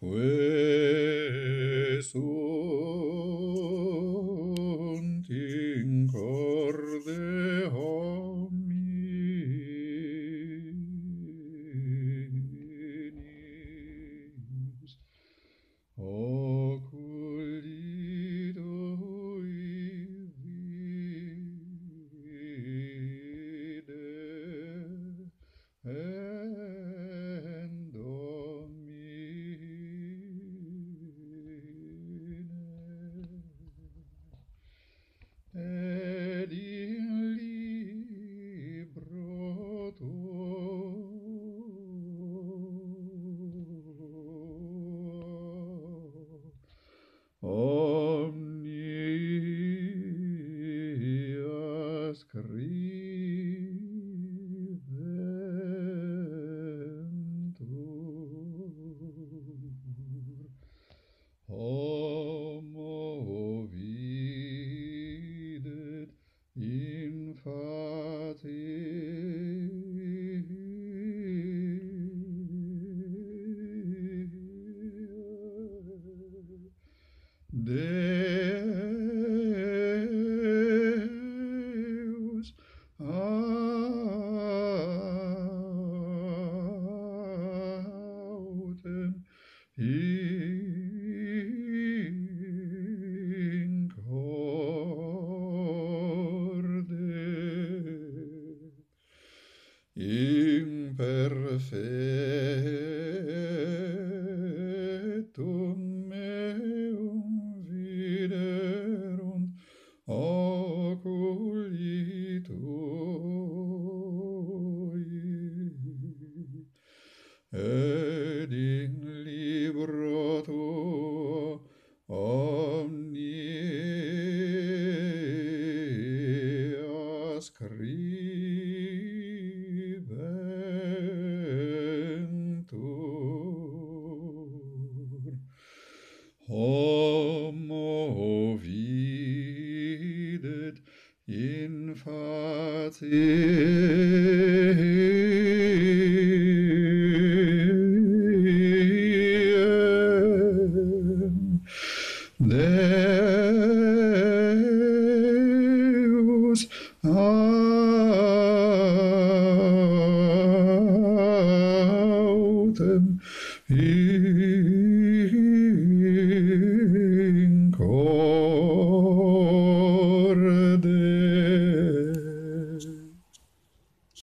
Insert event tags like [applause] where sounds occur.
Que in corde imperfectum meum viderunt oculi tui et omnia scribentur. Homo videt in facie Deus autem Mm-hmm. [laughs]